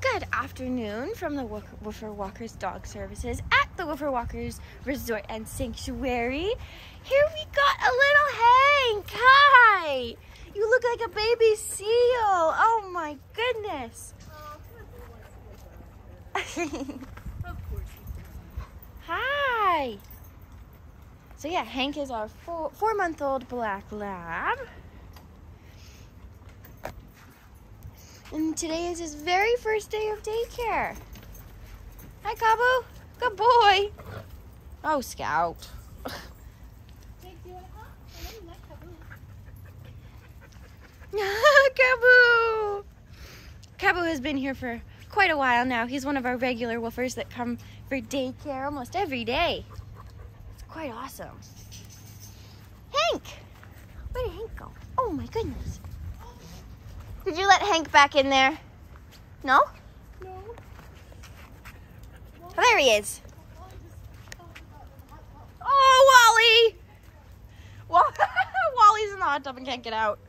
Good afternoon from the Woofer Walkers Dog Services at the Woofer Walkers Resort and Sanctuary. Here we got a little Hank. Hi. You look like a baby seal. Oh my goodness. Hi. So yeah, Hank is our four, four month old black lab. And today is his very first day of daycare. Hi, Kabu. Good boy. Oh, Scout. Kabu! Kabu has been here for quite a while now. He's one of our regular woofers that come for daycare almost every day. It's quite awesome. Hank! Where did Hank go? Oh my goodness. Did you let Hank back in there? No? No. Oh, there he is. Oh, Wally! Wally's in the hot tub and can't get out.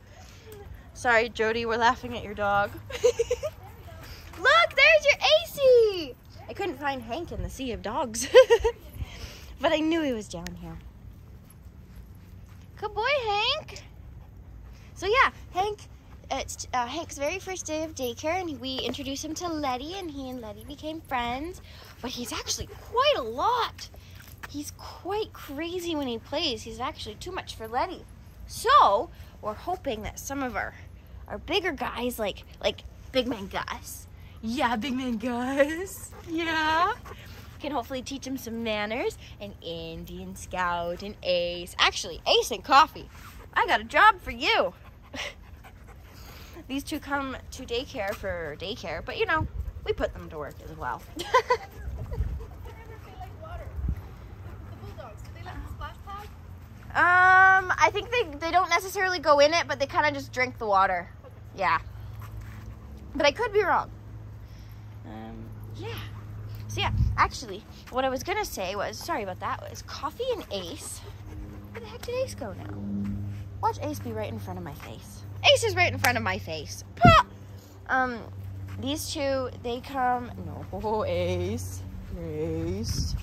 Sorry, Jody, we're laughing at your dog. Look, there's your AC! I couldn't find Hank in the sea of dogs. but I knew he was down here. Good boy, Hank. So yeah, Hank it's uh, Hank's very first day of daycare, and we introduced him to Letty, and he and Letty became friends. But he's actually quite a lot. He's quite crazy when he plays. He's actually too much for Letty. So we're hoping that some of our our bigger guys, like like Big Man Gus, yeah, Big Man Gus, yeah, can hopefully teach him some manners. And Indian Scout and Ace, actually Ace and Coffee, I got a job for you. These two come to daycare for daycare, but you know, we put them to work as well. Um, I think they, they don't necessarily go in it, but they kind of just drink the water. Yeah. But I could be wrong. Um, yeah. So yeah, actually, what I was gonna say was, sorry about that, was Coffee and Ace. Where the heck did Ace go now? Watch Ace be right in front of my face. Ace is right in front of my face. Um, these two, they come. No, Ace. Ace.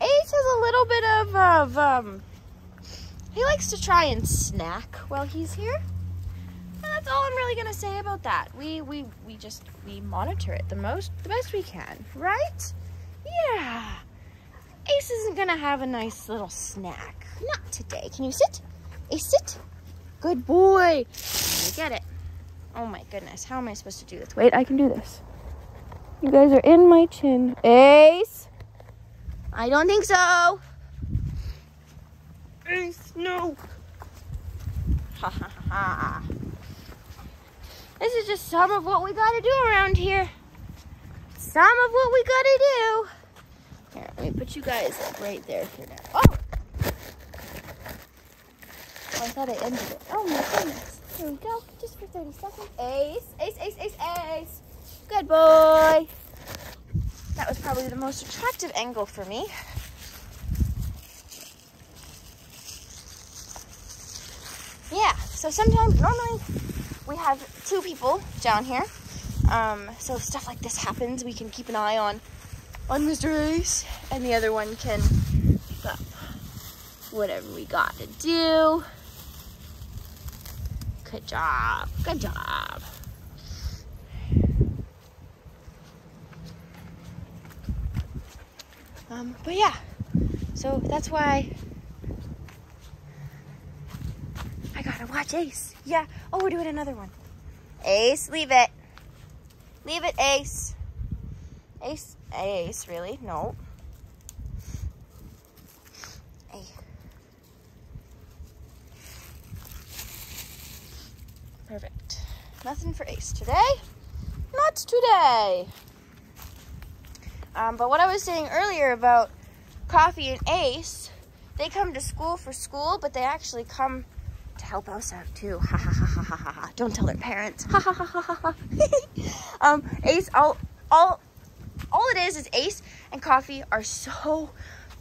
Ace has a little bit of, of um. He likes to try and snack while he's here. And that's all I'm really gonna say about that. We we we just we monitor it the most the best we can, right? Yeah. Ace isn't gonna have a nice little snack. Not today. Can you sit? Ace, sit. Good boy. Get it. Oh my goodness. How am I supposed to do this? Wait, I can do this. You guys are in my chin. Ace? I don't think so. Ace, no. Ha ha ha. This is just some of what we gotta do around here. Some of what we gotta do. Here, let me put you guys right there for now. Oh! Oh, I thought I ended it. Oh my goodness. Here we go. Just for 30 seconds. Ace, ace, ace, ace, ace. Good boy. That was probably the most attractive angle for me. Yeah, so sometimes, normally we have two people down here. Um, so if stuff like this happens, we can keep an eye on on Mr. Ace, and the other one can whatever we got to do. Good job. Good job. Um, but yeah, so that's why I gotta watch Ace. Yeah. Oh, we're doing another one. Ace, leave it. Leave it, Ace. Ace, Ace, really? No. Perfect. Nothing for Ace today. Not today. Um, but what I was saying earlier about Coffee and Ace, they come to school for school, but they actually come to help us out too. Ha ha ha ha ha ha. Don't tell their parents. Ha ha ha ha ha. um, Ace, all, all, all it is is Ace and Coffee are so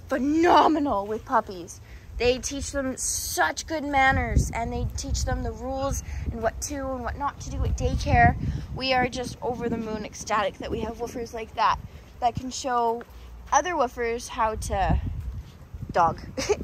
phenomenal with puppies. They teach them such good manners and they teach them the rules and what to and what not to do at daycare. We are just over the moon ecstatic that we have woofers like that that can show other woofers how to dog.